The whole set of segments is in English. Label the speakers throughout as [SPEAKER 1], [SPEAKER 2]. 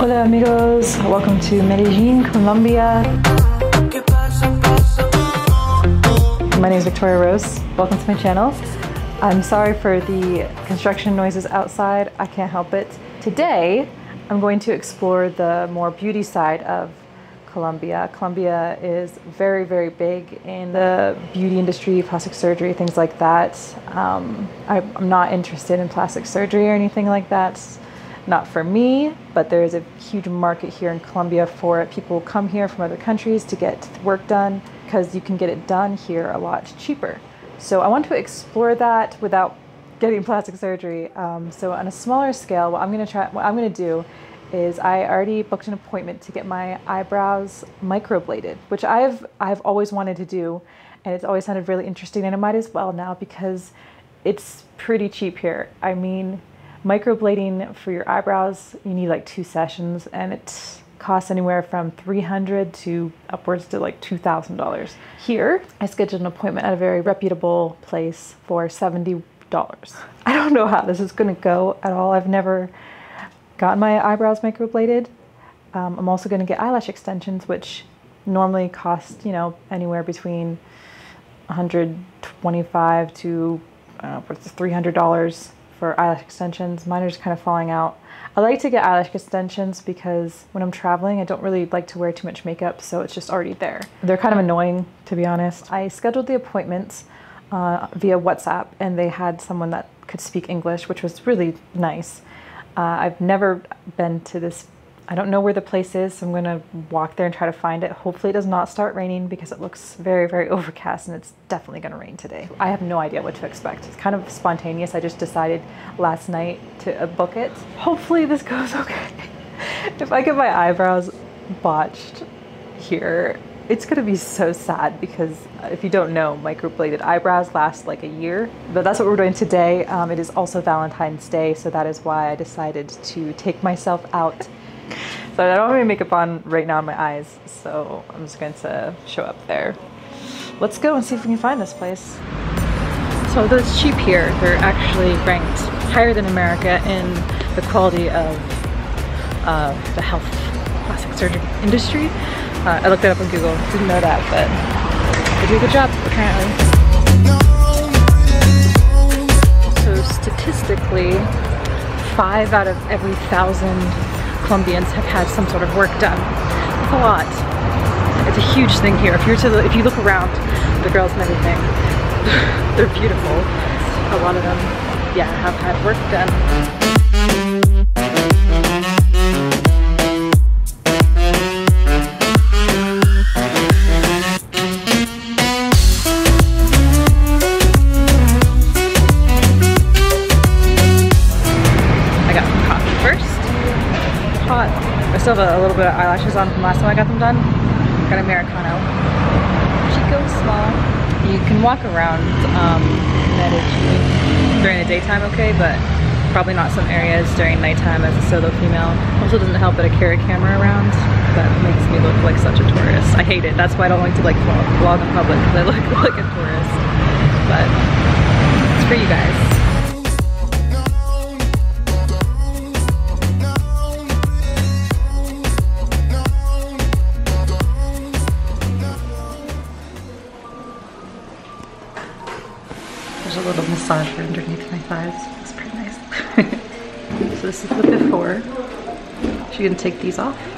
[SPEAKER 1] Hola amigos, welcome to Medellin, Colombia. My name is Victoria Rose. Welcome to my channel. I'm sorry for the construction noises outside. I can't help it. Today, I'm going to explore the more beauty side of Colombia. Colombia is very, very big in the beauty industry, plastic surgery, things like that. Um, I, I'm not interested in plastic surgery or anything like that. Not for me, but there is a huge market here in Colombia for it. People come here from other countries to get work done because you can get it done here a lot cheaper. So I want to explore that without getting plastic surgery. Um, so on a smaller scale, what I'm going to try, what I'm going to do is I already booked an appointment to get my eyebrows microbladed, which I've I've always wanted to do, and it's always sounded really interesting, and I might as well now because it's pretty cheap here. I mean, microblading for your eyebrows, you need like two sessions, and it costs anywhere from 300 to upwards to like $2,000. Here, I scheduled an appointment at a very reputable place for $70. I don't know how this is gonna go at all. I've never gotten my eyebrows microbladed. Um, I'm also gonna get eyelash extensions, which normally cost, you know, anywhere between 125 to uh, $300 for eyelash extensions. Mine are just kind of falling out. I like to get eyelash extensions because when I'm traveling, I don't really like to wear too much makeup, so it's just already there. They're kind of annoying, to be honest. I scheduled the appointments uh, via WhatsApp, and they had someone that could speak English, which was really nice. Uh, I've never been to this I don't know where the place is, so I'm gonna walk there and try to find it. Hopefully it does not start raining because it looks very, very overcast and it's definitely gonna rain today. I have no idea what to expect. It's kind of spontaneous. I just decided last night to uh, book it. Hopefully this goes okay. if I get my eyebrows botched here, it's gonna be so sad because if you don't know, microbladed eyebrows last like a year. But that's what we're doing today. Um, it is also Valentine's Day, so that is why I decided to take myself out so I don't have any makeup on right now on my eyes, so I'm just going to show up there. Let's go and see if we can find this place. So those cheap here, they're actually ranked higher than America in the quality of uh, the health plastic surgery industry. I looked it up on Google, didn't know that, but they do a good job apparently. So statistically, five out of every thousand Colombians have had some sort of work done. It's a lot. It's a huge thing here. If you're to if you look around, the girls and everything, they're beautiful. A lot of them, yeah, have had work done. Still have a, little bit of eyelashes on from last time I got them done. Got Americano. Chico small. You can walk around um, during the daytime okay, but probably not some areas during nighttime as a solo female. Also doesn't help that I carry a camera around. That makes me look like such a tourist. I hate it. That's why I don't like to like vlog in public because I look like a tourist. But it's for you guys. This is the before. You're gonna take these off.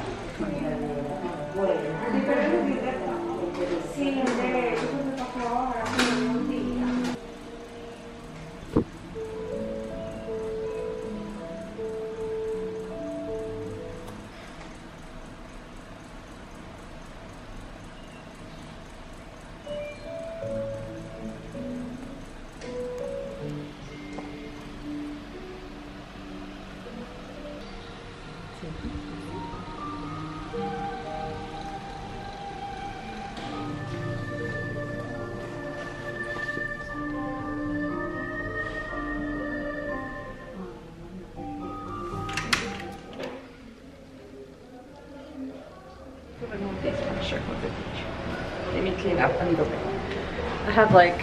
[SPEAKER 1] I have like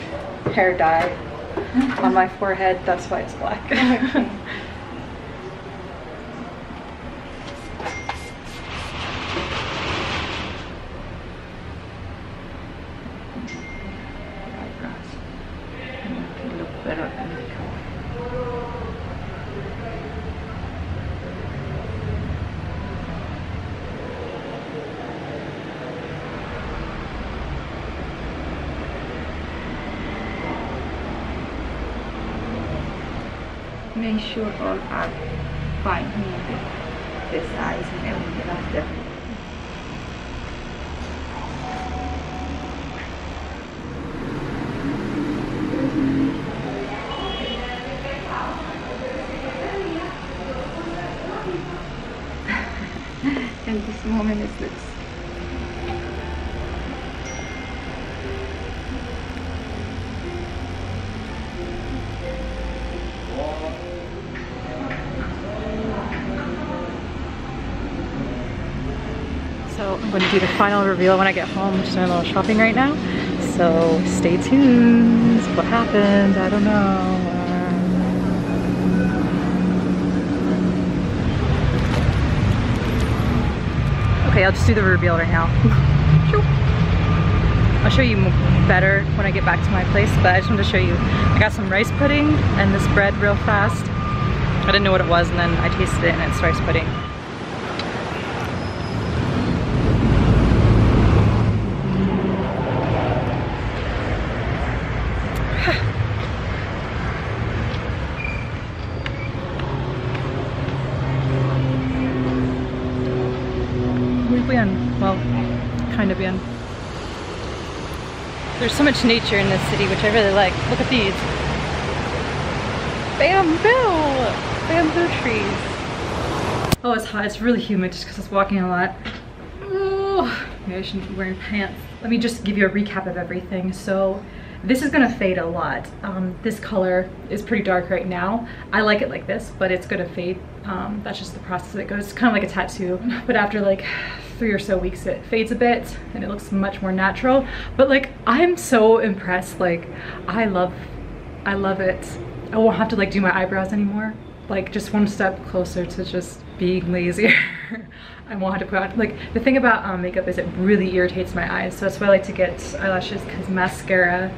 [SPEAKER 1] hair dye on my forehead. That's why it's black.
[SPEAKER 2] Make sure all are fine here, the, the size and everything after. and this moment is looks
[SPEAKER 1] I'm to do the final reveal when I get home. I'm just doing a little shopping right now. So stay tuned. What happened? I don't know. Okay, I'll just do the reveal right now. I'll show you better when I get back to my place, but I just wanted to show you. I got some rice pudding and this bread real fast. I didn't know what it was and then I tasted it and it's rice pudding. Muy bien. Well, kind of bien. There's so much nature in this city, which I really like. Look at these. Bamboo! Bamboo trees. Oh, it's hot. It's really humid just because I was walking a lot. Maybe I shouldn't be wearing pants. Let me just give you a recap of everything. So this is gonna fade a lot. Um, this color is pretty dark right now. I like it like this, but it's gonna fade. Um, that's just the process that goes. It's kind of like a tattoo. But after like three or so weeks, it fades a bit and it looks much more natural. But like, I'm so impressed. Like, I love, I love it. I won't have to like do my eyebrows anymore. Like just one step closer to just being lazier. I won't have to put on, like the thing about um, makeup is it really irritates my eyes. So that's why I like to get eyelashes because mascara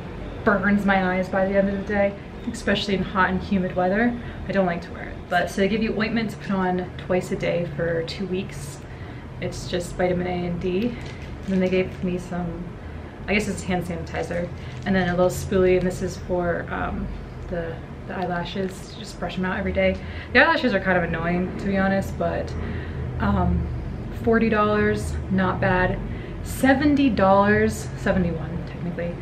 [SPEAKER 1] burns my eyes by the end of the day, especially in hot and humid weather. I don't like to wear it. But so they give you ointment to put on twice a day for two weeks. It's just vitamin A and D. And then they gave me some, I guess it's hand sanitizer, and then a little spoolie, and this is for um, the, the eyelashes. Just brush them out every day. The eyelashes are kind of annoying, to be honest, but um, $40, not bad. $70, 71 technically,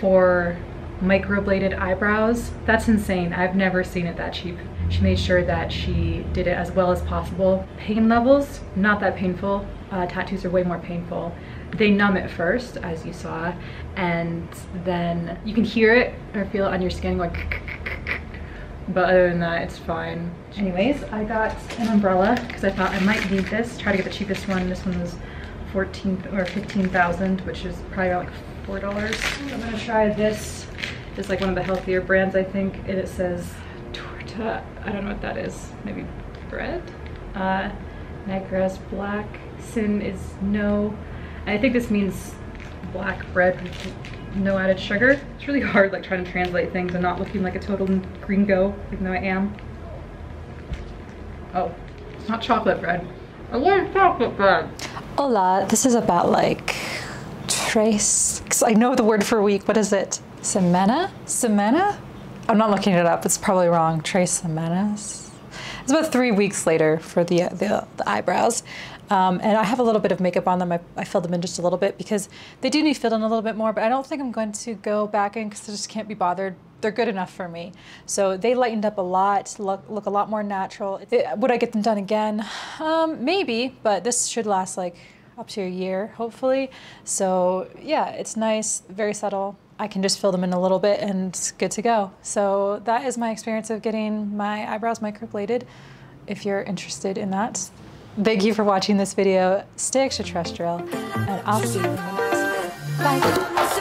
[SPEAKER 1] for microbladed eyebrows. That's insane. I've never seen it that cheap. She made sure that she did it as well as possible. Pain levels, not that painful. Uh, tattoos are way more painful. They numb it first, as you saw, and then you can hear it or feel it on your skin going but other than that, it's fine. Anyways, I got an umbrella because I thought I might need this. Try to get the cheapest one. This one was 14 or 15,000, which is probably like $4. I'm gonna try this. It's like one of the healthier brands, I think. And it says I don't know what that is. Maybe bread? Uh, Negras black. Sin is no. I think this means black bread with no added sugar. It's really hard like trying to translate things and not looking like a total gringo, even though I am. Oh, it's not chocolate bread. I want chocolate bread.
[SPEAKER 3] Hola, this is about like trace, I know the word for week. What is it? Semana? Semana? I'm not looking it up. It's probably wrong. Tres semanas. It's about three weeks later for the, the, the eyebrows. Um, and I have a little bit of makeup on them. I, I filled them in just a little bit because they do need filled in a little bit more, but I don't think I'm going to go back in because I just can't be bothered. They're good enough for me. So they lightened up a lot, look, look a lot more natural. It, would I get them done again? Um, maybe, but this should last like up to a year, hopefully. So yeah, it's nice, very subtle. I can just fill them in a little bit and it's good to go. So that is my experience of getting my eyebrows microbladed. If you're interested in that, Thank you for watching this video. Stay extraterrestrial, and I'll see you in the next. Bye.